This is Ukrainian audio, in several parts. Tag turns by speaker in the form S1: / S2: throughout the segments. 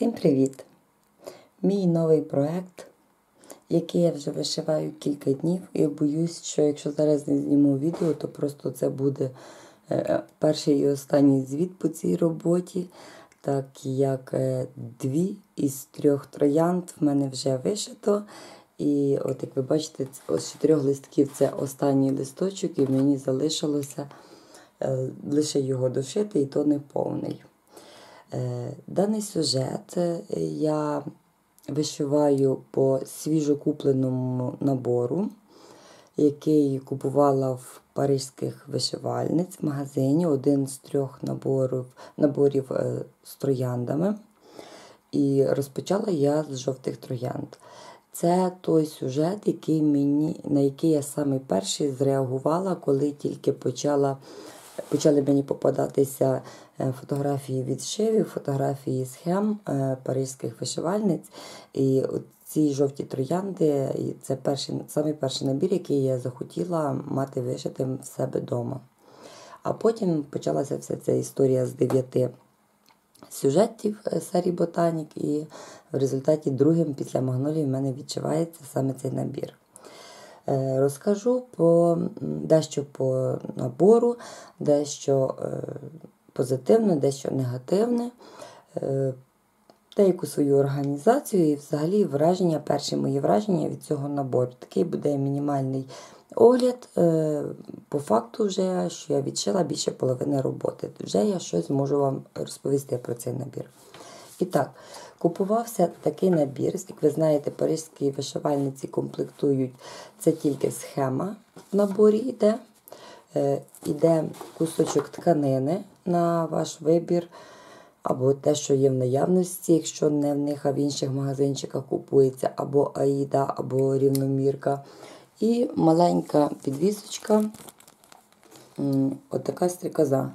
S1: Всім привіт! Мій новий проект, який я вже вишиваю кілька днів, і боюсь, що якщо зараз не зніму відео, то просто це буде е, перший і останній звіт по цій роботі, так як е, дві із трьох троянд в мене вже вишито. І от як ви бачите, з чотирьох листків це останній листочок, і мені залишилося е, лише його дошити, і то не повний. Е, даний сюжет е, я вишиваю по свіжокупленому набору, який купувала в паризьких вишивальниць в магазині один з трьох наборів наборів е, з трояндами. І розпочала я з жовтих троянд. Це той сюжет, який мені, на який я саме перший зреагувала, коли тільки почала почали мені попадатися е, фотографії відшивів, фотографії схем е, паризьких вишивальниць. І ці жовті троянди це перший, самий перший набір, який я захотіла мати вишитим в себе вдома. А потім почалася вся ця історія з дев'яти сюжетів е, серії Ботанік, і в результаті другим після магнолії в мене відчувається саме цей набір. Розкажу по, дещо по набору, дещо позитивне, дещо негативне, е, деяку свою організацію і взагалі враження, перші мої враження від цього набору. Такий буде мінімальний огляд. По факту, вже, що я відшила більше половини роботи. Вже я щось можу вам розповісти про цей набір. І так, Купувався такий набір, як ви знаєте, парижські вишивальниці комплектують це тільки схема в наборі йде. Е, іде кусочок тканини на ваш вибір, або те, що є в наявності, якщо не в них, а в інших магазинчиках купується, або аїда, або рівномірка. І маленька підвісочка, отака стрікоза.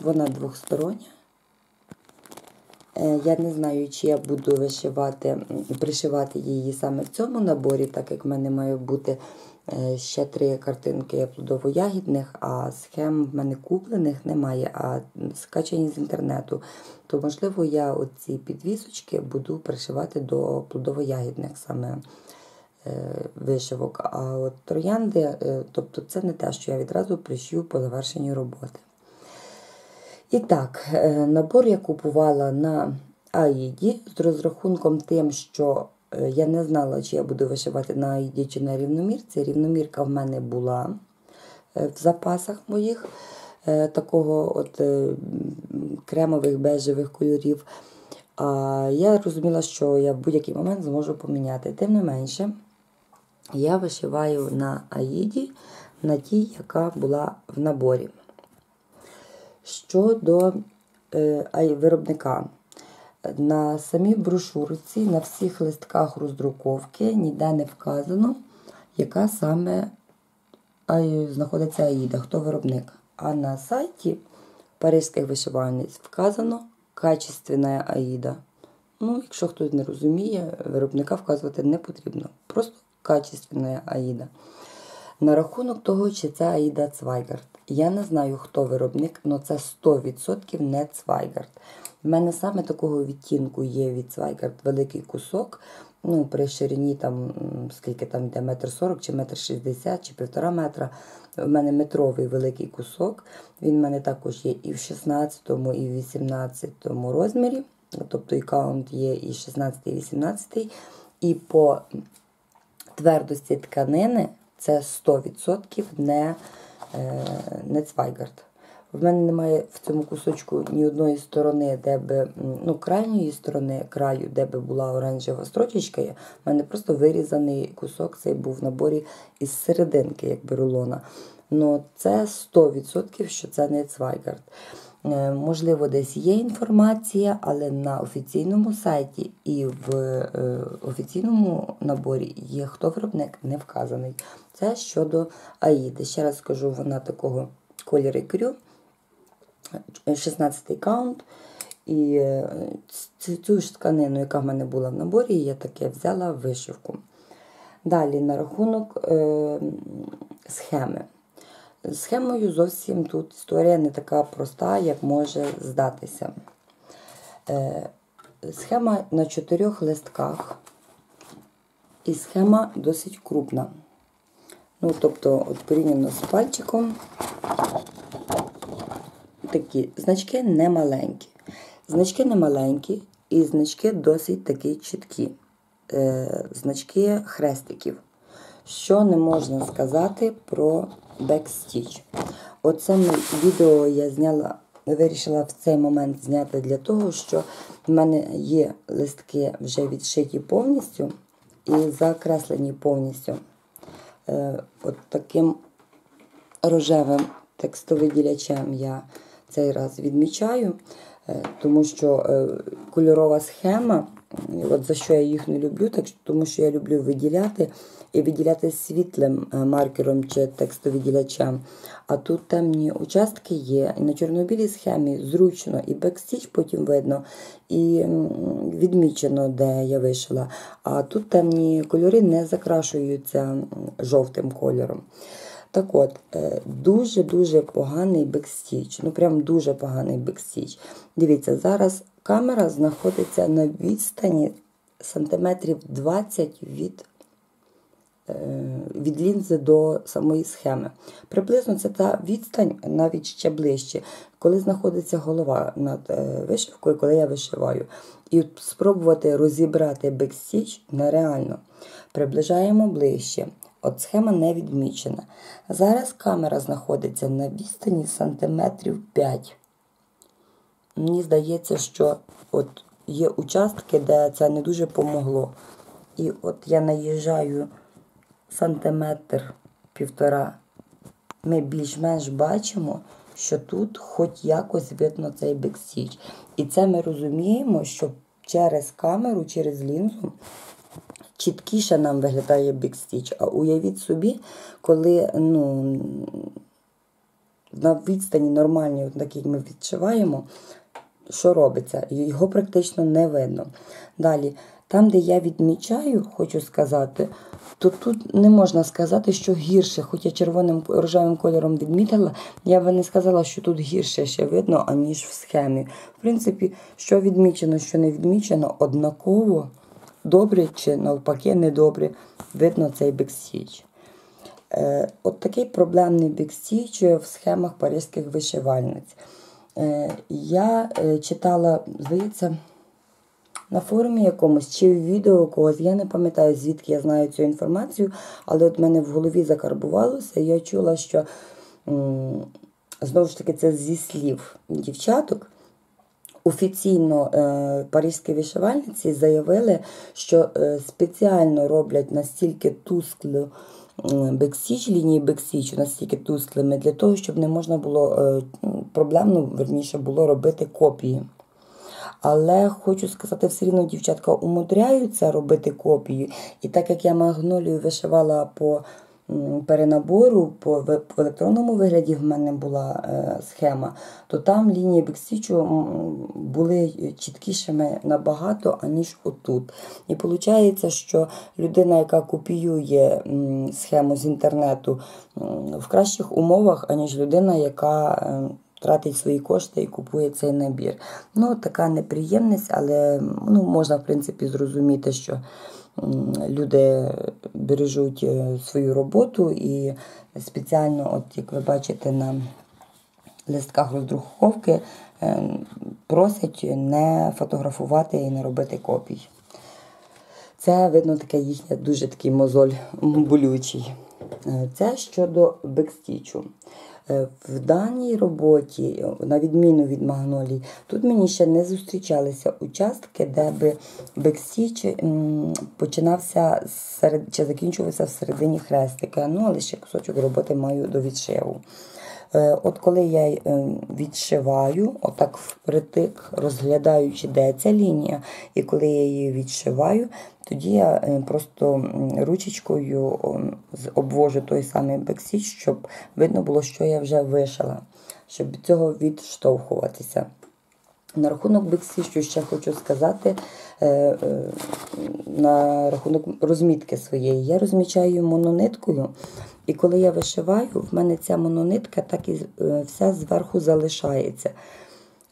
S1: Вона двохстороння. Е, я не знаю, чи я буду вишивати, пришивати її саме в цьому наборі, так як в мене має бути ще три картинки плодово-ягідних, а схем в мене куплених немає, а скачані з інтернету. То, можливо, я оці підвісочки буду пришивати до плодово-ягідних саме е, вишивок. А от троянди, тобто це не те, що я відразу пришью по завершенню роботи. І так, е, набор я купувала на Аїді з розрахунком тим, що е, я не знала, чи я буду вишивати на Аїді чи на рівномірці. Рівномірка в мене була е, в запасах моїх такого от кремових бежевих кольорів. А я розуміла, що я в будь-який момент зможу поміняти. Тим не менше, я вишиваю на Аїді, на тій, яка була в наборі. Щодо е, виробника, на самій брошурці, на всіх листках роздруковки ніде не вказано, яка саме знаходиться Аїда, хто виробник. А на сайті паризьких вишивальниць вказано качественна Аїда. Ну, Якщо хтось не розуміє, виробника вказувати не потрібно. Просто качественна Аїда. На рахунок того, чи це Аїда Zweigart. Я не знаю, хто виробник, але це 100% не Zweigart. У мене саме такого відтінку є від Zweigart великий кусок. ну, При ширині там, скільки там йде, метр сорок, чи метр шістдесят, чи півтора метра. У мене метровий великий кусок. Він в мене також є і в 16, му і в 18 розмірі. Тобто і count є і 16, і 18. І по твердості тканини це 100% не Е, не Цвайгард. В мене немає в цьому кусочку ні одної сторони, де би, ну, крайньої сторони краю, де би була оранжева строчечка. У мене просто вирізаний кусок, цей був в наборі із серединки, якби рулона. Ну, це 100%, що це не Цвайгард. Е, можливо, десь є інформація, але на офіційному сайті і в е, офіційному наборі є хто виробник не вказаний. Це щодо Аїди. Ще раз скажу, вона такого кольору екрю, 16 count. І е, цю ж тканину, яка в мене була в наборі, я таке взяла вишивку. Далі на рахунок е, схеми. Схемою зовсім тут історія не така проста, як може здатися. Е, Схема на чотирьох листках. І схема досить крупна. Ну, тобто, от порівняно з пальчиком, такі значки не маленькі. Значки не маленькі, і значки досить такі чіткі. Е, значки хрестиків. Що не можна сказати про backstitch. Оце відео я зняла, вирішила в цей момент зняти для того, що в мене є листки вже відшиті повністю і закреслені повністю. Е, от таким рожевим текстовиділячем я цей раз відмічаю, е, тому що е, кольорова схема, от за що я їх не люблю, так тому що я люблю виділяти і виділяти світлим маркером чи текстовиділячем. А тут темні участки є. І на чорно-білій схемі зручно і backstitch потім видно, і відмічено, де я вишила. А тут темні кольори не закрашуються жовтим кольором. Так от, дуже-дуже поганий backstitch. Ну, прям дуже поганий backstitch. Дивіться, зараз камера знаходиться на відстані сантиметрів 20 від Е, від лінзи до самої схеми. Приблизно це та відстань навіть ще ближче, коли знаходиться голова над е, вишивкою, коли я вишиваю. І спробувати розібрати backstitch нереально. Приближаємо ближче. От схема не відмічена. Зараз камера знаходиться на відстані сантиметрів 5. Мені здається, що от є участки, де це не дуже помогло. І от я наїжджаю сантиметр півтора, ми більш-менш бачимо, що тут хоч якось видно цей backstitch. І це ми розуміємо, що через камеру, через лінзу чіткіше нам виглядає backstitch. А уявіть собі, коли ну, на відстані нормальній, так як ми відшиваємо, що робиться? Його практично не видно. Далі, там, де я відмічаю, хочу сказати, то тут не можна сказати, що гірше, хоч я червоним рожевим кольором відмітила, я би не сказала, що тут гірше ще видно, аніж в схемі. В принципі, що відмічено, що не відмічено, однаково добре чи навпаки недобре, видно цей backstitch. Е, От такий проблемний backstitch в схемах паризьких вишивальниць. Е, Я е, читала, здається, на форумі якомусь чи в відео когось. Я не пам'ятаю, звідки я знаю цю інформацію, але от мене в голові закарбувалося, і я чула, що знову ж таки це зі слів дівчаток. Офіційно е, паризькі вишивальниці заявили, що е, спеціально роблять настільки тусклу backstitch, лінії бекстічу, настільки тусклими, для того, щоб не можна було е, проблемно верніше було робити копії. Але хочу сказати, все рівно дівчатка умудряються робити копії. І так як я магнолію вишивала по перенабору, по в електронному вигляді в мене була е, схема, то там лінії бекстічу були чіткішими набагато, аніж отут. І виходить, що людина, яка копіює схему з інтернету в кращих умовах, аніж людина, яка. Е, тратить свої кошти і купує цей набір. Ну, така неприємність, але ну, можна, в принципі, зрозуміти, що люди бережуть е, свою роботу і спеціально, от як ви бачите, на листках роздруковки е, просять не фотографувати і не робити копій. Це, видно, таке їхнє дуже такий мозоль болючий. Е, це щодо бекстічу. Е, в даній роботі, на відміну від магнолій, тут мені ще не зустрічалися участки, де би backstitch починався серед, чи закінчувався всередині хрестика. Ну, але ще кусочок роботи маю до відшиву. Е, от коли я е, відшиваю, отак впритик, розглядаючи, де ця лінія, і коли я її відшиваю, тоді я е, просто ручечкою обвожу той самий backstitch, щоб видно було, що я вже вишила, щоб від цього відштовхуватися. На рахунок бекстічу ще хочу сказати на рахунок розмітки своєї. Я розмічаю монониткою. І коли я вишиваю, в мене ця мононитка так і е, вся зверху залишається.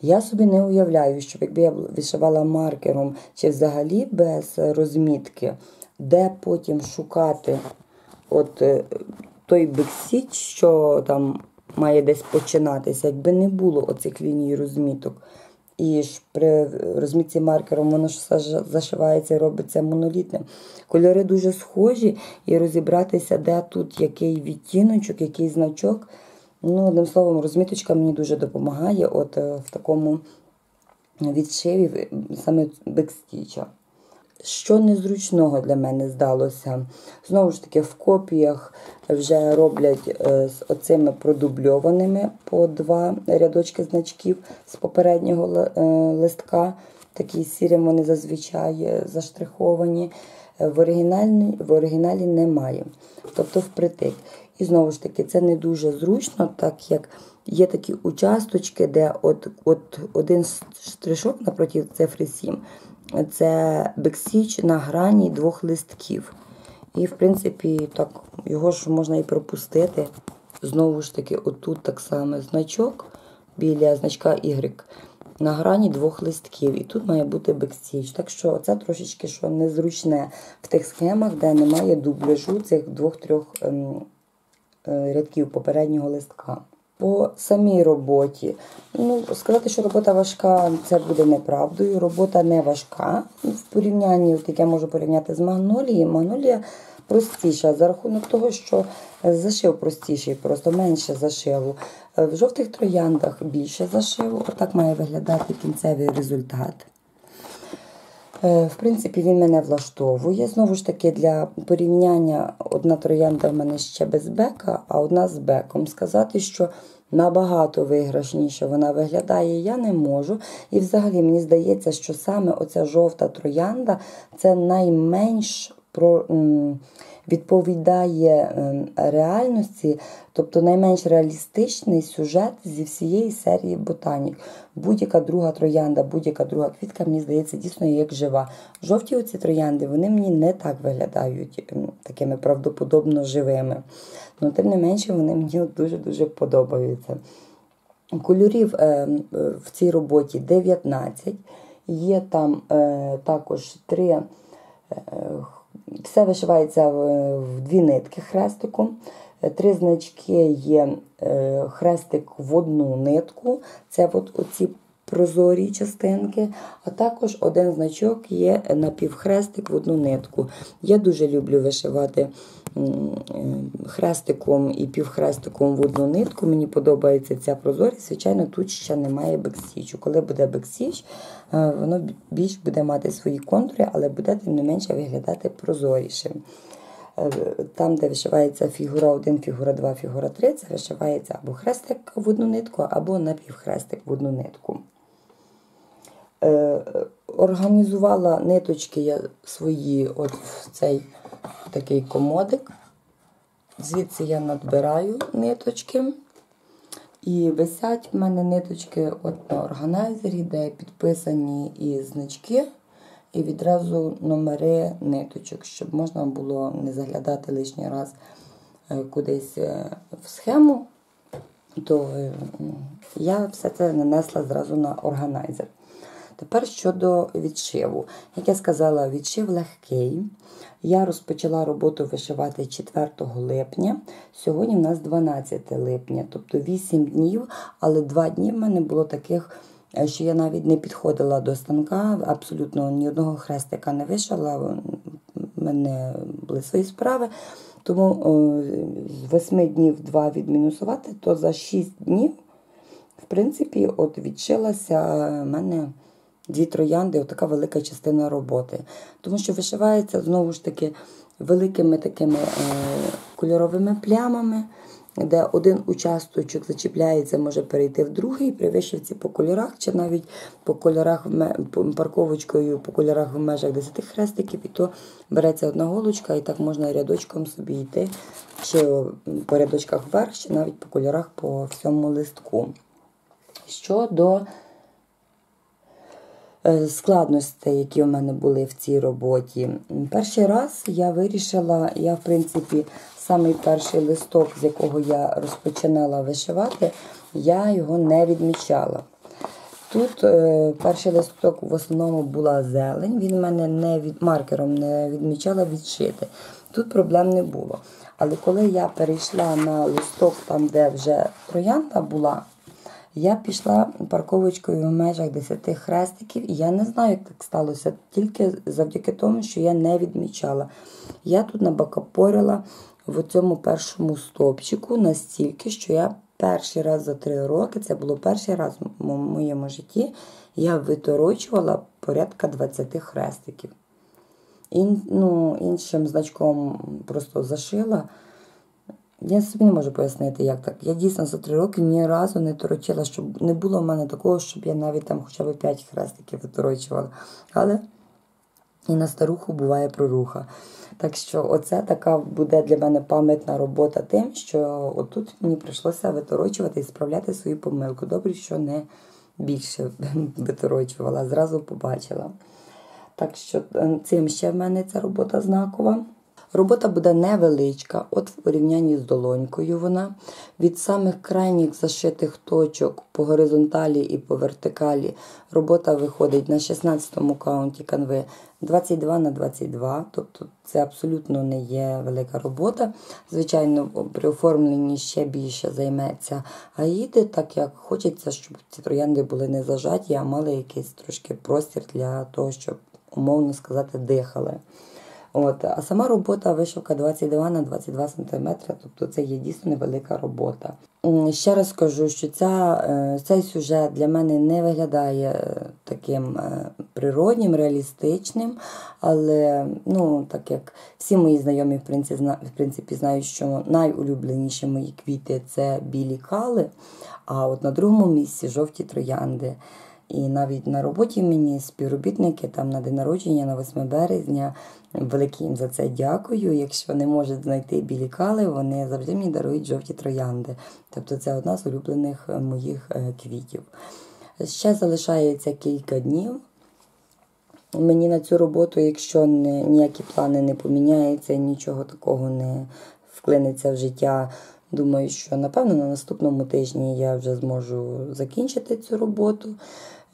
S1: Я собі не уявляю, що якби я вишивала маркером чи взагалі без розмітки, де потім шукати от е, той backstitch, що там має десь починатися, якби не було оцих ліній розміток. І ж при розмітці маркером воно ж зашивається і робиться монолітним. Кольори дуже схожі, і розібратися, де тут який відтіночок, який значок. Ну, Одним словом, розміточка мені дуже допомагає от е, в такому відшиві саме бекстіча. Що незручного для мене здалося. Знову ж таки, в копіях вже роблять е, з оцими продубльованими по два рядочки значків з попереднього е, листка. Такі сірим вони зазвичай заштриховані. В оригіналі, в оригіналі немає. Тобто впритик. І знову ж таки, це не дуже зручно, так як є такі участочки, де от, от один штришок напроти цифри 7 це бекстіч на грані двох листків. І, в принципі, так, його ж можна і пропустити. Знову ж таки, отут так само значок біля значка Y на грані двох листків. І тут має бути бекстіч. Так що це трошечки що незручне в тих схемах, де немає дубляжу цих двох-трьох ем, е, рядків попереднього листка. По самій роботі. Ну, Сказати, що робота важка, це буде неправдою. Робота не важка. В порівнянні, от як я можу порівняти з магнолією, магнолія простіша за рахунок того, що зашив простіший, просто менше зашиву. В жовтих трояндах більше зашиву. Отак має виглядати кінцевий результат. Е, в принципі, він мене влаштовує. Знову ж таки, для порівняння одна троянда в мене ще без бека, а одна з беком. Сказати, що набагато виграшніше вона виглядає, я не можу. І взагалі мені здається, що саме оця жовта троянда це найменш про відповідає ем, реальності, тобто найменш реалістичний сюжет зі всієї серії Ботанік. Будь-яка друга троянда, будь-яка друга квітка, мені здається, дійсно як жива. Жовті оці троянди вони мені не так виглядають такими правдоподобно живими. Ну, Тим не менше, вони мені дуже-дуже подобаються. Кольорів ем, в цій роботі 19. Є там е, також три е, все вишивається в дві нитки хрестиком. Три значки є е, хрестик в одну нитку. Це от оці прозорі частинки, а також один значок є напівхрестик в одну нитку. Я дуже люблю вишивати хрестиком і півхрестиком в одну нитку. Мені подобається ця прозорість. Звичайно, тут ще немає бекстічу. Коли буде бекстіч, е, воно більш буде мати свої контури, але буде тим не менше виглядати прозорішим. Е, там, де вишивається фігура 1, фігура 2, фігура 3, це вишивається або хрестик в одну нитку, або напівхрестик в одну нитку. Е, організувала ниточки я свої от в цей такий комодик. Звідси я надбираю ниточки. І висять в мене ниточки от на органайзері, де підписані і значки, і відразу номери ниточок, щоб можна було не заглядати лишній раз е, кудись е, в схему, то я все це нанесла зразу на органайзер. Тепер щодо відшиву. Як я сказала, відшив легкий. Я розпочала роботу вишивати 4 липня. Сьогодні в нас 12 липня, тобто 8 днів, але 2 дні в мене було таких, е, що я навіть не підходила до станка, абсолютно ні одного хрестика не вишила. У мене були свої справи. Тому з 8 днів 2 відмінусувати, то за 6 днів, в принципі, от відшилася в мене дві троянди, отака велика частина роботи. Тому що вишивається знову ж таки великими такими е, кольоровими плямами, де один участочок зачіпляється, може перейти в другий, при вишивці по кольорах, чи навіть по кольорах парковочкою, по кольорах в межах 10 хрестиків, і то береться одна голочка, і так можна рядочком собі йти, чи по рядочках вверх, чи навіть по кольорах по всьому листку. Щодо складностей, які у мене були в цій роботі. Перший раз я вирішила, я, в принципі, самий перший листок, з якого я розпочинала вишивати, я його не відмічала. Тут е, перший листок в основному була зелень, він мене не від маркером не відмічала відшити. Тут проблем не було. Але коли я перейшла на листок, там, де вже троянда була, я пішла парковочкою в межах 10 хрестиків, і я не знаю, як так сталося, тільки завдяки тому, що я не відмічала. Я тут набакапорила в цьому першому стовпчику настільки, що я перший раз за три роки, це було перший раз в моєму житті, я виторочувала порядка 20 хрестиків. Ін, ну, Іншим значком просто зашила. Я собі не можу пояснити, як так. Я дійсно за три роки ні разу не торочила, щоб не було в мене такого, щоб я навіть там хоча б 5 хрестиків виторочувала. Але і на старуху буває проруха. Так що оце така буде для мене пам'ятна робота тим, що отут мені прийшлося виторочувати і справляти свою помилку. Добре, що не більше виторочувала, зразу побачила. Так що е, цим ще в мене ця робота знакова. Робота буде невеличка, от в порівнянні з долонькою вона. Від самих крайніх зашитих точок по горизонталі і по вертикалі робота виходить на 16-му каунті канви 22 на 22, тобто це абсолютно не є велика робота. Звичайно, при оформленні ще більше займеться аїди, так як хочеться, щоб ці троянди були не зажаті, а мали якийсь трошки простір для того, щоб, умовно сказати, дихали. От, А сама робота вишивка 22 на 22 см, тобто це є дійсно невелика робота. Ще раз скажу, що ця, е, цей сюжет для мене не виглядає е, таким е, природнім, реалістичним, але ну, так як всі мої знайомі в принципі, в принципі знають, що найулюбленіші мої квіти це білі кали, а от на другому місці жовті троянди. І навіть на роботі мені співробітники там на день народження, на 8 березня, велике їм за це дякую. Якщо не можуть знайти білі кали, вони завжди мені дарують жовті троянди. Тобто це одна з улюблених е, моїх е, квітів. Ще залишається кілька днів. Мені на цю роботу, якщо не, ніякі плани не поміняються, нічого такого не вклинеться в життя. Думаю, що напевно на наступному тижні я вже зможу закінчити цю роботу.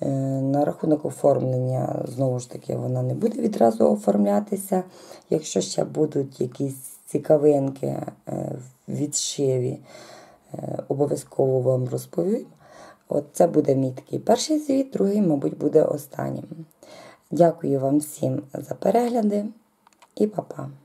S1: Е, на рахунок оформлення, знову ж таки, вона не буде відразу оформлятися. Якщо ще будуть якісь цікавинки е, відшиві, е, обов'язково вам розповім. От Це буде мій такий перший звіт, другий, мабуть, буде останнім. Дякую вам всім за перегляди і па-па!